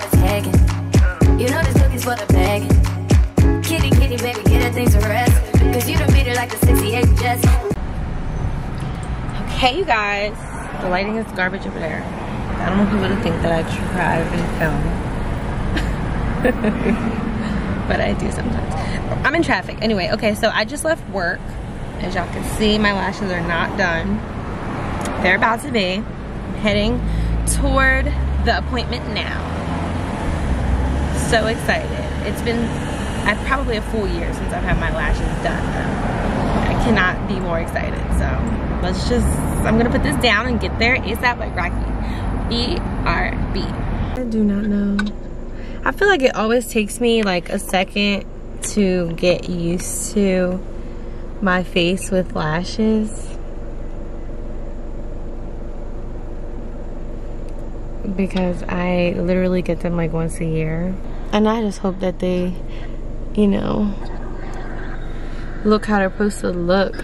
for the tagging. You know this cookie's for the. Kitty, kitty, baby, get to rest. Cause you done beat it like the 68 Jets. Okay, you guys. The lighting is garbage over there. I don't want people to think that I drive and film. but I do sometimes. I'm in traffic. Anyway, okay, so I just left work. As y'all can see, my lashes are not done. They're about to be. I'm heading toward the appointment now. So excited. It's been I probably a full year since I've had my lashes done. I cannot be more excited. So let's just, I'm gonna put this down and get there ASAP like Rocky. B-R-B. I do not know. I feel like it always takes me like a second to get used to my face with lashes. Because I literally get them like once a year. And I just hope that they, you know, look how they're supposed to look.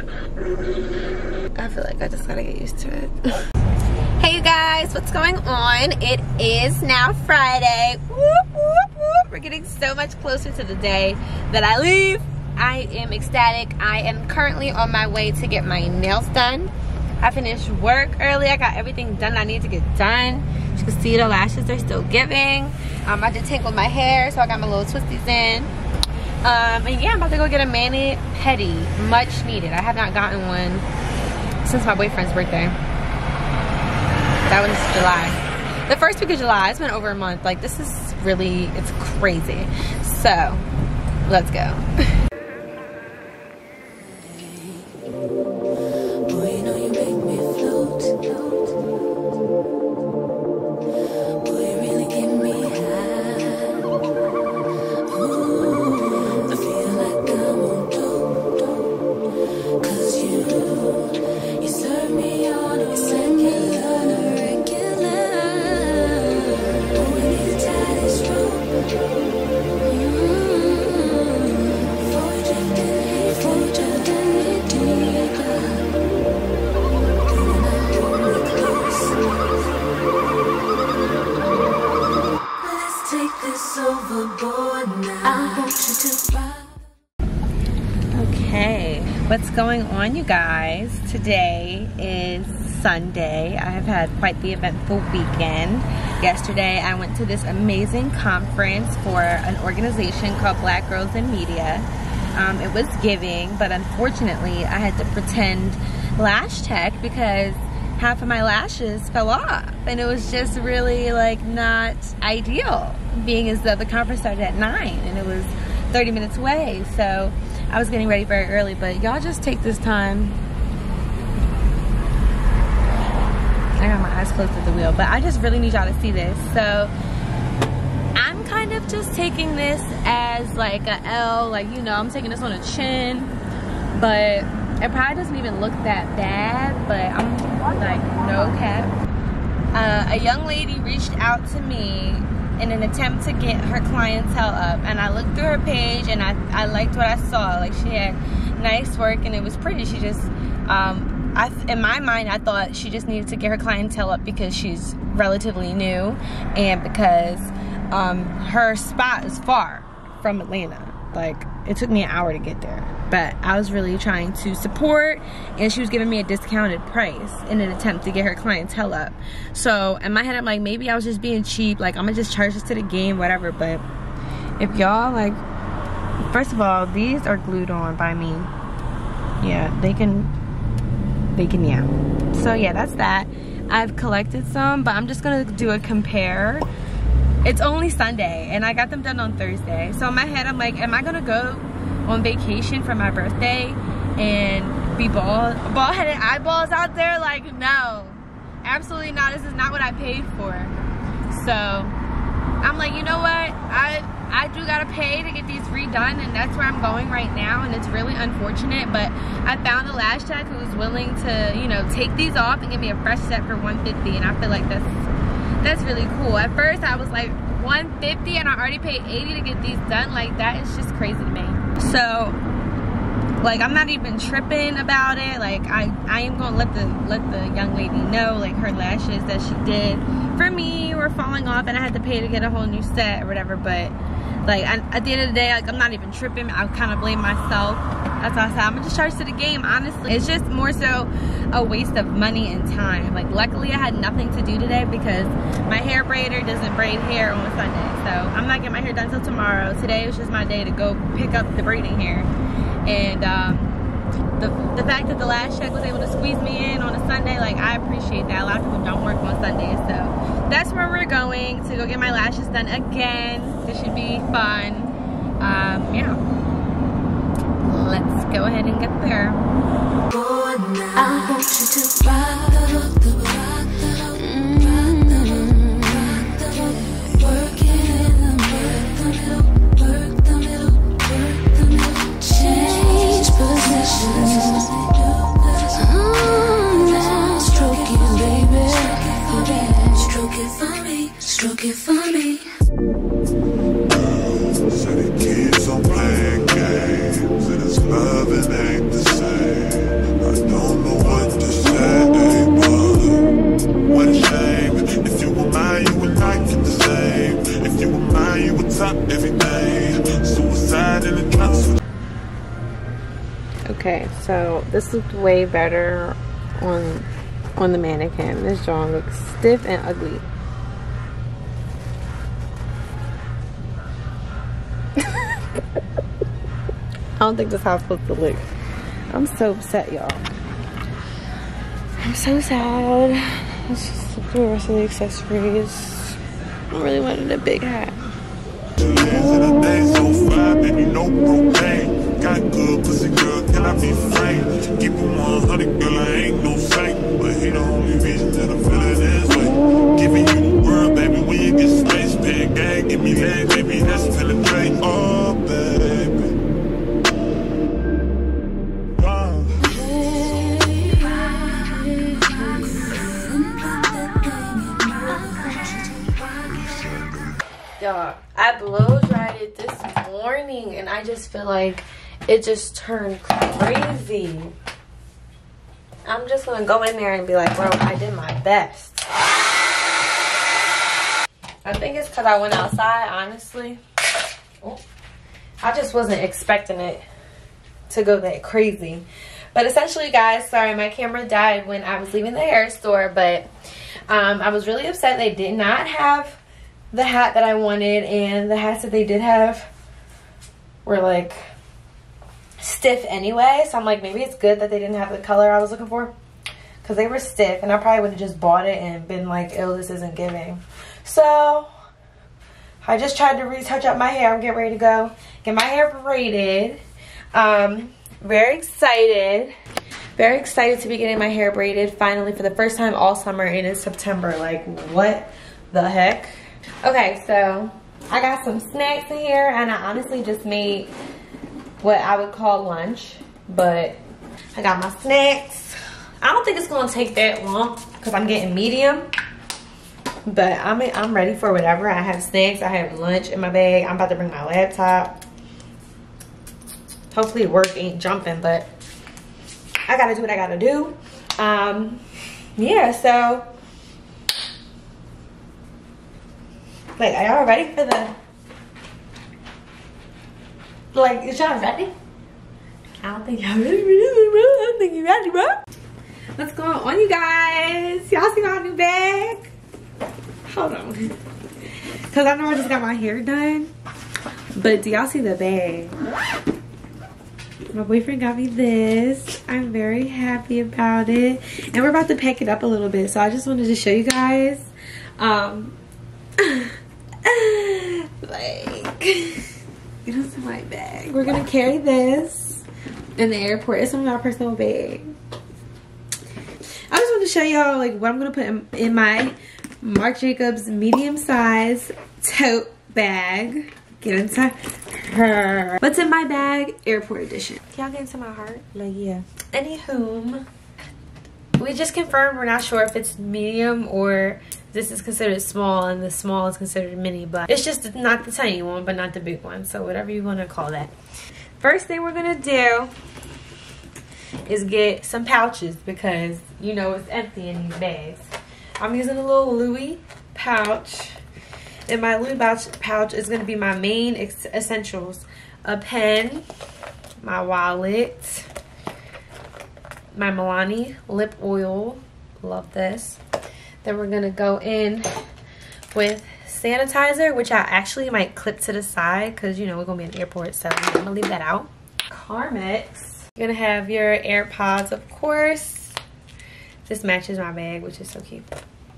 I feel like I just gotta get used to it. hey you guys, what's going on? It is now Friday. Whoop, whoop, whoop. We're getting so much closer to the day that I leave. I am ecstatic. I am currently on my way to get my nails done. I finished work early. I got everything done I need to get done. You can see the lashes are still giving. Um, I detangled my hair, so I got my little twisties in. Um, and yeah, I'm about to go get a mani pedi. Much needed. I have not gotten one since my boyfriend's birthday. That was July. The first week of July. It's been over a month. Like, this is really, it's crazy. So, let's go. Okay, what's going on, you guys? Today is Sunday. I have had quite the eventful weekend. Yesterday, I went to this amazing conference for an organization called Black Girls in Media. Um, it was giving, but unfortunately, I had to pretend lash tech because half of my lashes fell off, and it was just really like not ideal. Being as though the conference started at nine, and it was 30 minutes away, so I was getting ready very early. But y'all just take this time I got my eyes closed at the wheel, but I just really need y'all to see this. So I'm kind of just taking this as like a L, like you know, I'm taking this on a chin, but it probably doesn't even look that bad, but I'm like no cap. Uh, a young lady reached out to me in an attempt to get her clientele up and I looked through her page and I, I liked what I saw like she had nice work and it was pretty she just um, I, in my mind, I thought she just needed to get her clientele up because she's relatively new and because um, her spot is far from Atlanta. Like, it took me an hour to get there. But I was really trying to support and she was giving me a discounted price in an attempt to get her clientele up. So, in my head, I'm like, maybe I was just being cheap. Like, I'm gonna just charge this to the game, whatever. But if y'all, like, first of all, these are glued on by me. Yeah, they can they can yeah So yeah, that's that. I've collected some, but I'm just gonna do a compare. It's only Sunday, and I got them done on Thursday. So in my head, I'm like, am I gonna go on vacation for my birthday and be bald, bald-headed eyeballs out there? Like, no, absolutely not. This is not what I paid for. So I'm like, you know what? I I do gotta pay to get these redone and that's where I'm going right now and it's really unfortunate but I found a lash tech who was willing to you know take these off and give me a fresh set for 150 and I feel like that's that's really cool. At first I was like 150 and I already paid 80 to get these done. Like that is just crazy to me. So like I'm not even tripping about it. Like I, I am gonna let the let the young lady know like her lashes that she did for me were falling off and I had to pay to get a whole new set or whatever. But like I, at the end of the day, like I'm not even tripping. I kind of blame myself. That's why I said I'm gonna just charge to the game. Honestly, it's just more so a waste of money and time. Like luckily I had nothing to do today because my hair braider doesn't braid hair on Sunday, so I'm not getting my hair done until tomorrow. Today was just my day to go pick up the braiding hair and um, the, the fact that the lash tech was able to squeeze me in on a Sunday, like I appreciate that. A lot of people don't work on Sundays, so that's where we're going to go get my lashes done again. This should be fun. Um, yeah, let's go ahead and get there. This looked way better on on the mannequin. This jaw looks stiff and ugly. I don't think that's how it's supposed to look. I'm so upset, y'all. I'm so sad. Let's just look at the rest of the accessories. I really wanted a big hat. Baby. Got good pussy, girl, can I be frank? Keep it 100, girl, I ain't no saint. But he the only reason that I'm feeling this way. Giving you the world, baby, when you get space, gang, give me baby, that's. Oh, baby. Oh. Y'all, I blow dried it this morning and I just feel like it just turned crazy. I'm just gonna go in there and be like, bro, I did my best. I think it's because I went outside, honestly. Oh. I just wasn't expecting it to go that crazy. But essentially, guys, sorry, my camera died when I was leaving the hair store, but um, I was really upset they did not have the hat that I wanted, and the hats that they did have were like stiff anyway. So I'm like, maybe it's good that they didn't have the color I was looking for because they were stiff, and I probably would have just bought it and been like, "Oh, this isn't giving." So I just tried to retouch up my hair. I'm getting ready to go get my hair braided. Um, very excited. Very excited to be getting my hair braided finally for the first time all summer and it's September. Like, what the heck? Okay, so I got some snacks in here and I honestly just made what I would call lunch, but I got my snacks. I don't think it's gonna take that long because I'm getting medium, but I'm, I'm ready for whatever. I have snacks, I have lunch in my bag. I'm about to bring my laptop. Hopefully work ain't jumping, but I gotta do what I gotta do. Um, yeah, so wait, are y'all ready for the like? Is y'all ready? I don't think y'all this, bro. I don't think you ready, bro. What's going on, you guys? Y'all see my new bag? Hold on, cause I know I just got my hair done, but do y'all see the bag? My boyfriend got me this. I'm very happy about it. And we're about to pack it up a little bit. So I just wanted to show you guys. Um, like, it is my bag. We're going to carry this in the airport. It's in my personal bag. I just want to show y'all like what I'm going to put in, in my Marc Jacobs medium size tote bag. Get inside her. What's in my bag? Airport edition. Y'all get into my heart? Like, yeah. Any Anywho, we just confirmed we're not sure if it's medium or this is considered small and the small is considered mini, but it's just not the tiny one, but not the big one. So whatever you want to call that. First thing we're going to do is get some pouches because you know it's empty in these bags. I'm using a little Louis pouch. And my Louis pouch, pouch is going to be my main essentials. A pen, my wallet, my Milani lip oil. Love this. Then we're going to go in with sanitizer, which I actually might clip to the side because, you know, we're going to be in the airport. So I'm going to leave that out. Carmex. You're going to have your AirPods, of course. This matches my bag, which is so cute.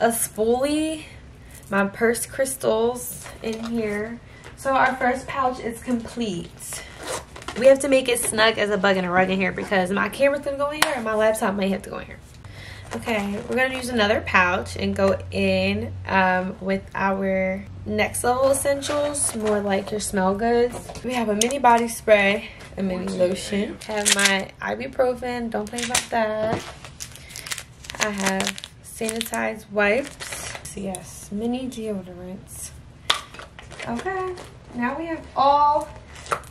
A spoolie my purse crystals in here. So our first pouch is complete. We have to make it snug as a bug in a rug in here because my camera's gonna go in here and my laptop may have to go in here. Okay, we're gonna use another pouch and go in um, with our next level essentials, more like your smell goods. We have a mini body spray, a mini lotion. Have my ibuprofen, don't play about that. I have sanitized wipes. So yes, mini deodorants. Okay, now we have all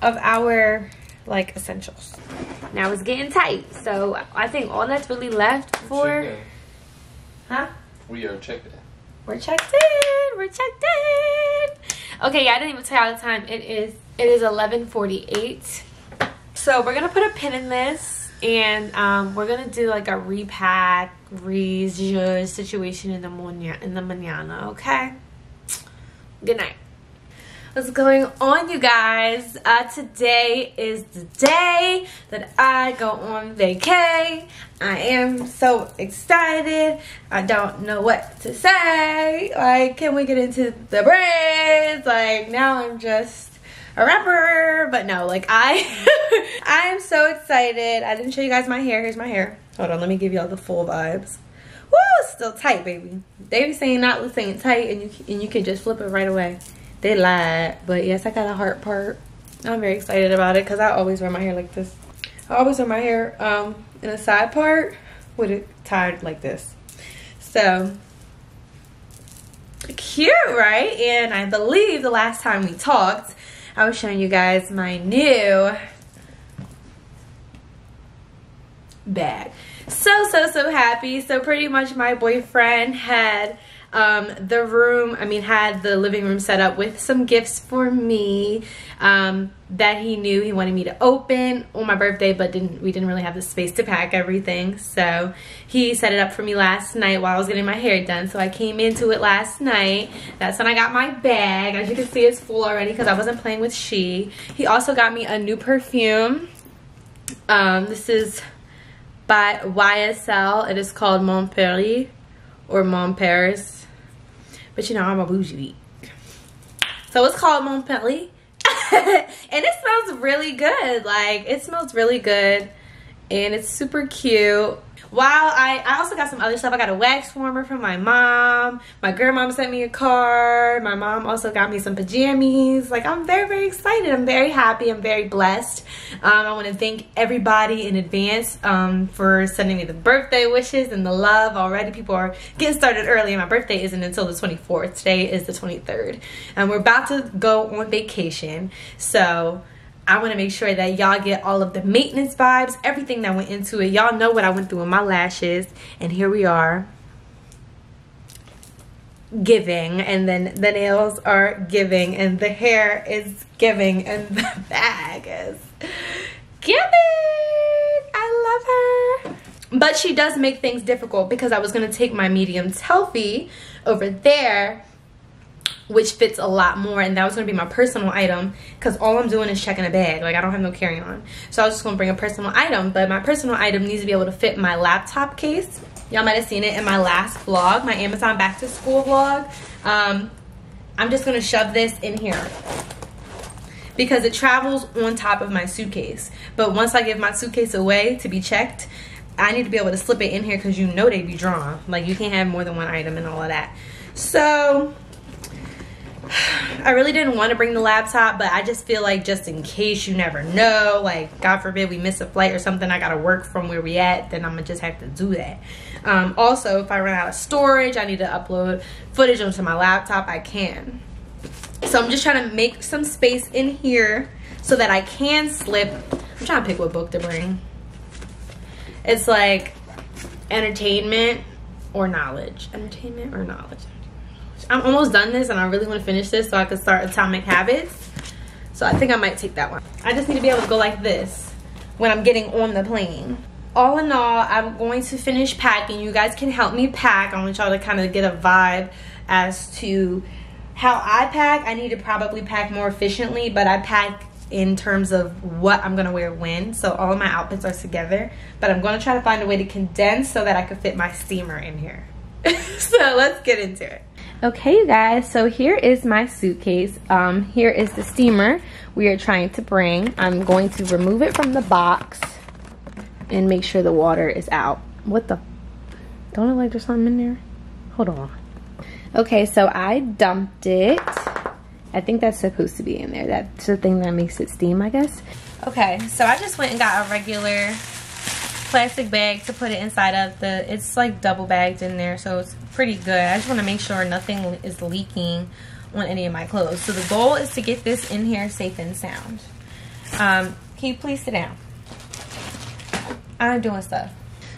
of our like essentials. Now it's getting tight, so I think all that's really left for, huh? We are checked in. We're checked in. We're checked in. Okay, yeah, I didn't even tell you all the time. It is it is 11:48. So we're gonna put a pin in this, and um, we're gonna do like a repack, re situation in the morning in the mañana. Okay. Good night. What's going on, you guys? Uh, today is the day that I go on vacay. I am so excited. I don't know what to say. Like, can we get into the braids? Like, now I'm just a rapper. But no, like, I, I am so excited. I didn't show you guys my hair. Here's my hair. Hold on, let me give y'all the full vibes. Woo, still tight, baby. They be saying not saying tight, and you and you can just flip it right away. They lied, but yes, I got a heart part. I'm very excited about it because I always wear my hair like this. I always wear my hair um, in a side part with it tied like this. So cute, right? And I believe the last time we talked, I was showing you guys my new bag. So, so, so happy. So pretty much my boyfriend had um, the room, I mean, had the living room set up with some gifts for me um, that he knew he wanted me to open on my birthday, but didn't we didn't really have the space to pack everything. So he set it up for me last night while I was getting my hair done. So I came into it last night. That's when I got my bag. As you can see, it's full already because I wasn't playing with she. He also got me a new perfume. Um, this is by YSL. It is called Montpellier or Mon Paris but you know, I'm a bougie geek. So it's called Montpellier. and it smells really good. Like, it smells really good. And it's super cute while I, I also got some other stuff. I got a wax warmer from my mom. My grandmom sent me a card. My mom also got me some pajamas. Like, I'm very, very excited. I'm very happy. I'm very blessed. Um, I want to thank everybody in advance um, for sending me the birthday wishes and the love. Already people are getting started early my birthday isn't until the 24th. Today is the 23rd. And we're about to go on vacation. So I want to make sure that y'all get all of the maintenance vibes, everything that went into it. Y'all know what I went through with my lashes. And here we are giving and then the nails are giving and the hair is giving and the bag is giving I love her but she does make things difficult because I was going to take my medium healthy over there which fits a lot more and that was going to be my personal item because all i'm doing is checking a bag. Like i don't have no carry-on. So i was just going to bring a personal item but my personal item needs to be able to fit my laptop case. Y'all might have seen it in my last vlog my amazon back to school vlog. Um, i'm just going to shove this in here. Because it travels on top of my suitcase. But once i give my suitcase away to be checked i need to be able to slip it in here because you know they'd be drawn. Like you can't have more than one item and all of that. So I really didn't want to bring the laptop, but I just feel like just in case you never know, like God forbid we miss a flight or something, I gotta work from where we at, then I'm gonna just have to do that. Um, also, if I run out of storage, I need to upload footage onto my laptop, I can. So I'm just trying to make some space in here so that I can slip. I'm trying to pick what book to bring. It's like entertainment or knowledge. Entertainment or knowledge. I'm almost done this and I really want to finish this so I can start Atomic Habits. So I think I might take that one. I just need to be able to go like this when I'm getting on the plane. All in all, I'm going to finish packing. You guys can help me pack. I want y'all to kind of get a vibe as to how I pack. I need to probably pack more efficiently, but I pack in terms of what I'm gonna wear when. So all of my outfits are together, but I'm gonna try to find a way to condense so that I can fit my steamer in here. so let's get into it. Okay, you guys, so here is my suitcase. Um, here is the steamer we are trying to bring. I'm going to remove it from the box and make sure the water is out. What the? Don't it like there's something in there? Hold on. Okay, so I dumped it. I think that's supposed to be in there. That's the thing that makes it steam, I guess. Okay, so I just went and got a regular plastic bag to put it inside of the it's like double bagged in there so it's pretty good. I just want to make sure nothing is leaking on any of my clothes. So the goal is to get this in here safe and sound. Um, can you please sit down? I'm doing stuff.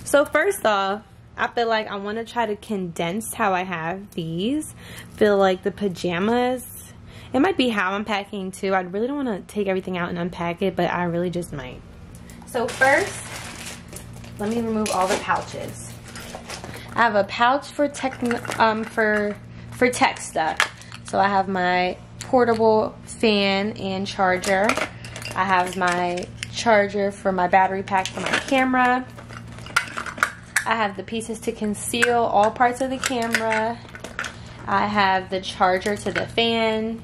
So first off i feel like i want to try to condense how i have these. Feel like the pajamas. It might be how i'm packing too. I really don't want to take everything out and unpack it but i really just might. So first let me remove all the pouches. I have a pouch for tech, um, for for tech stuff. So I have my portable fan and charger. I have my charger for my battery pack for my camera. I have the pieces to conceal all parts of the camera. I have the charger to the fan,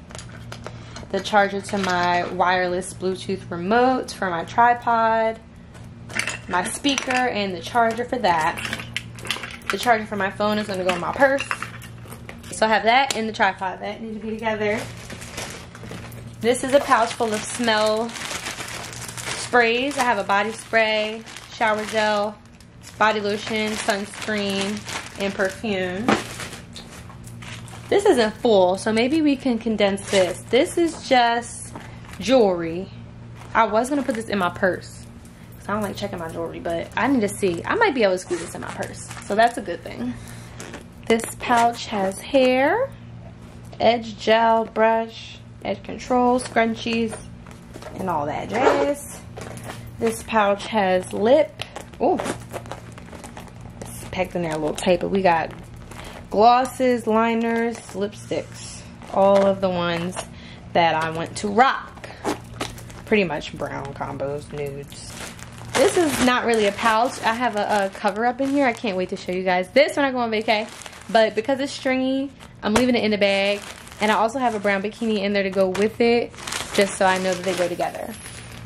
the charger to my wireless Bluetooth remote for my tripod, my speaker and the charger for that. The charger for my phone is going to go in my purse. So I have that and the tripod. That need to be together. This is a pouch full of smell sprays. I have a body spray, shower gel, body lotion, sunscreen, and perfume. This isn't full, so maybe we can condense this. This is just jewelry. I was going to put this in my purse. I don't like checking my jewelry, but I need to see. I might be able to squeeze this in my purse. So that's a good thing. This pouch has hair, edge gel, brush, edge control, scrunchies, and all that jazz. This pouch has lip. Oh, it's packed in there a little tight, but we got glosses, liners, lipsticks, all of the ones that I want to rock. Pretty much brown combos, nudes. This is not really a pouch. I have a, a, cover up in here. I can't wait to show you guys this when I go on vacay. But because it's stringy, I'm leaving it in the bag. And I also have a brown bikini in there to go with it, just so I know that they go together.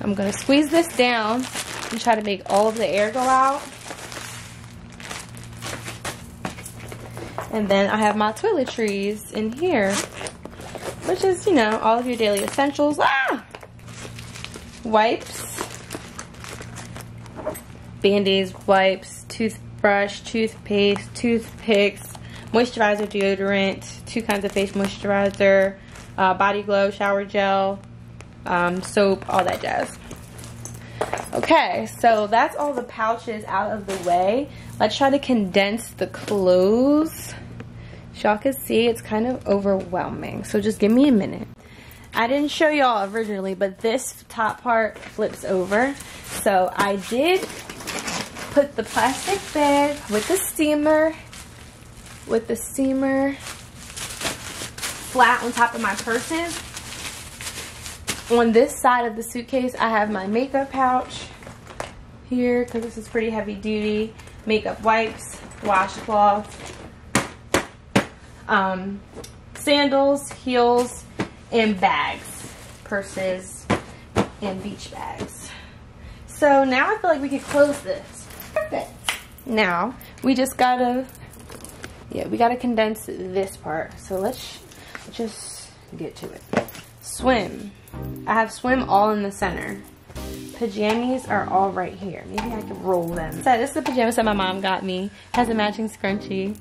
I'm going to squeeze this down and try to make all of the air go out. And then I have my toiletries in here, which is, you know, all of your daily essentials. Ah! Wipes band-aids, wipes, toothbrush, toothpaste, toothpicks, moisturizer, deodorant, two kinds of face moisturizer, uh, body glow, shower gel, um, soap, all that jazz. Okay, so that's all the pouches out of the way. Let's try to condense the clothes. Y'all can see it's kind of overwhelming, so just give me a minute. I didn't show y'all originally, but this top part flips over. So I did put the plastic bag with the steamer, with the steamer flat on top of my purses. On this side of the suitcase, I have my makeup pouch here because this is pretty heavy duty. Makeup wipes, washcloth, um, sandals, heels, and bags, purses, and beach bags. So now I feel like we could close this. Now, we just gotta, yeah, we gotta condense this part. So let's just get to it. Swim. I have swim all in the center. Pajamas are all right here. Maybe I can roll them. So this is the pajamas that my mom got me. Has a matching scrunchie.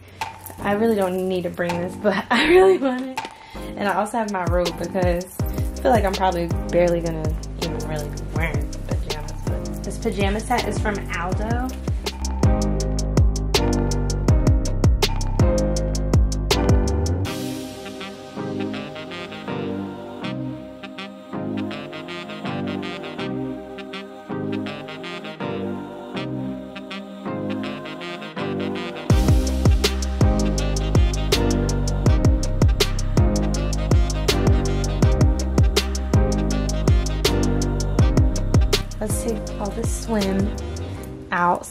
I really don't need to bring this, but I really want it. And I also have my robe because I feel like I'm probably barely gonna even really be wearing pajamas. But this pajama set is from Aldo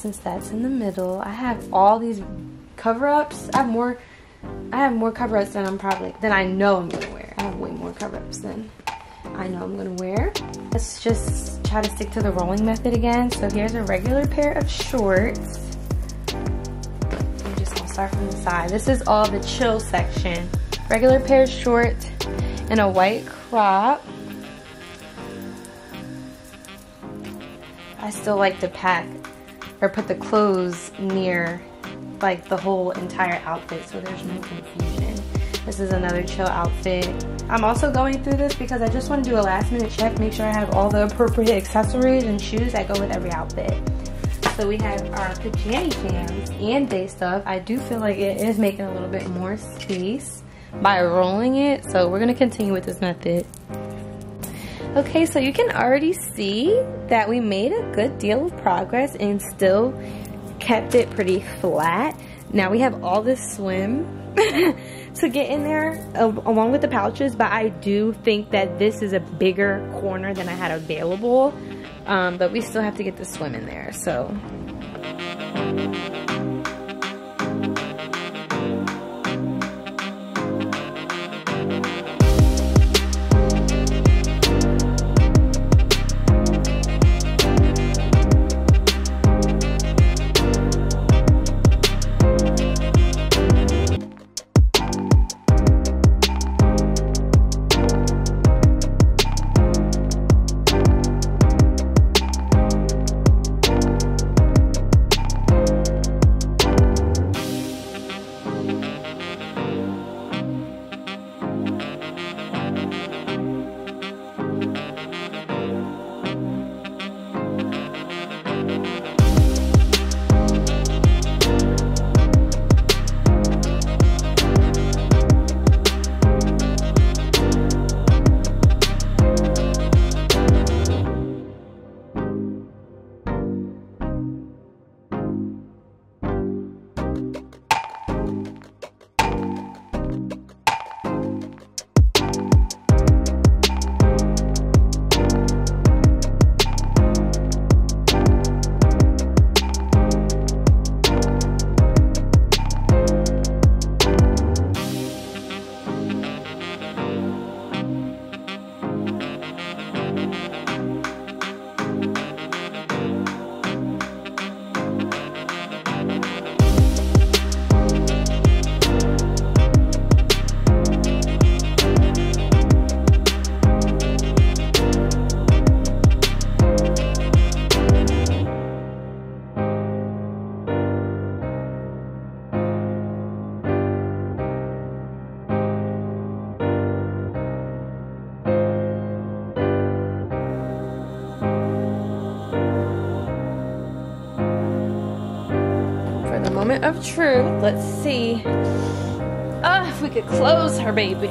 since that's in the middle. I have all these cover-ups. I have more I have more cover-ups than I'm probably than I know I'm gonna wear. I have way more cover-ups than I know I'm gonna wear. Let's just try to stick to the rolling method again. So here's a regular pair of shorts. I'm just gonna start from the side. This is all the chill section. Regular pair of shorts and a white crop. I still like to pack or put the clothes near like the whole entire outfit so there's no confusion. This is another chill outfit. I'm also going through this because I just want to do a last minute check, make sure I have all the appropriate accessories and shoes that go with every outfit. So we have our pajama jams and day stuff. I do feel like it is making a little bit more space by rolling it. So we're gonna continue with this method. Okay, so you can already see that we made a good deal of progress and still kept it pretty flat. Now we have all this swim to get in there along with the pouches, but I do think that this is a bigger corner than I had available. Um, but we still have to get the swim in there, so. Of truth, let's see uh, if we could close her baby.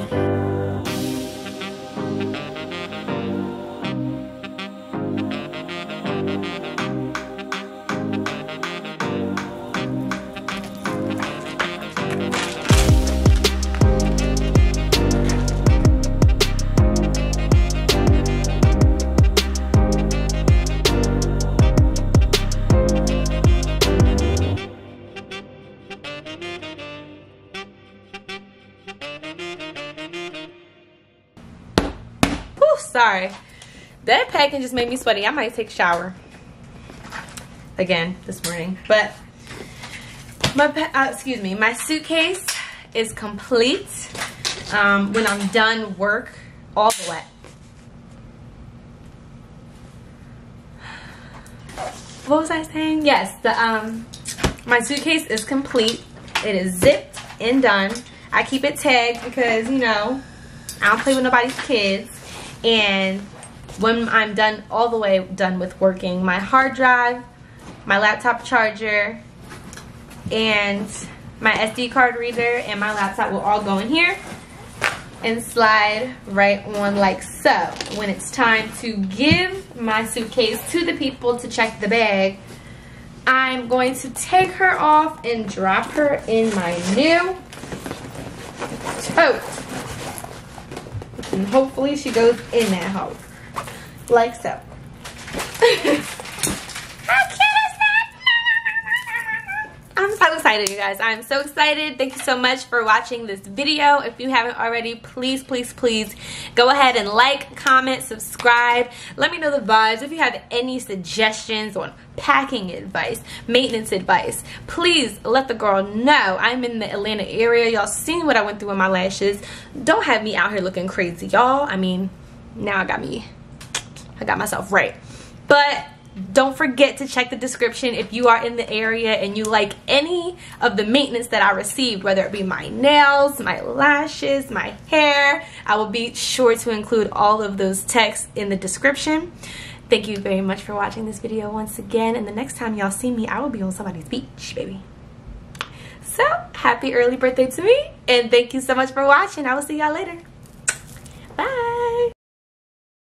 Whew, packing just made me sweaty. I might take a shower again this morning. But my uh, excuse me, my suitcase is complete. Um, when I'm done work, all the way. What was I saying? Yes, the um, my suitcase is complete. It is zipped and done. I keep it tagged because you know I don't play with nobody's kids. And when I'm done, all the way done with working, my hard drive, my laptop charger, and my SD card reader and my laptop will all go in here and slide right on like so. When it's time to give my suitcase to the people to check the bag, I'm going to take her off and drop her in my new tote. And hopefully she goes in that hole like so. How cute is that? I'm so excited, you guys. I'm so excited. Thank you so much for watching this video. If you haven't already, please, please, please go ahead and like, comment, subscribe. Let me know the vibes. If you have any suggestions on packing advice, maintenance advice, please let the girl know. I'm in the Atlanta area. Y'all seen what I went through with my lashes. Don't have me out here looking crazy, y'all. I mean, now I got me I got myself right. But don't forget to check the description if you are in the area and you like any of the maintenance that I received, whether it be my nails, my lashes, my hair. I will be sure to include all of those texts in the description. Thank you very much for watching this video once again. And the next time y'all see me, I will be on somebody's beach, baby. So, happy early birthday to me. And thank you so much for watching. I will see y'all later.